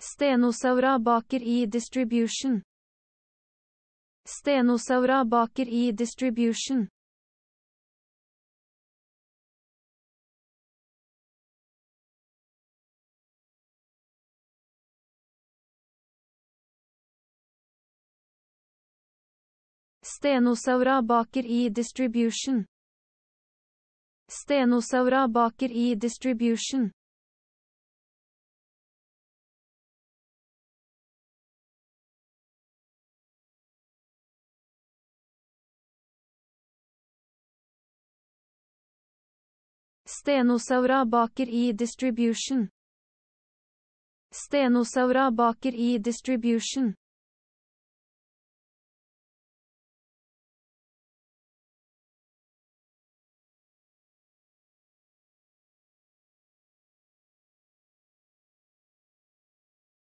Stenosaura baker i distribution. Stenosaura baker i distribution. Stenosaura baker i distribution. Stenosaura baker i distribution. Stenosaura baker i distribution. Stenosaura baker i distribution.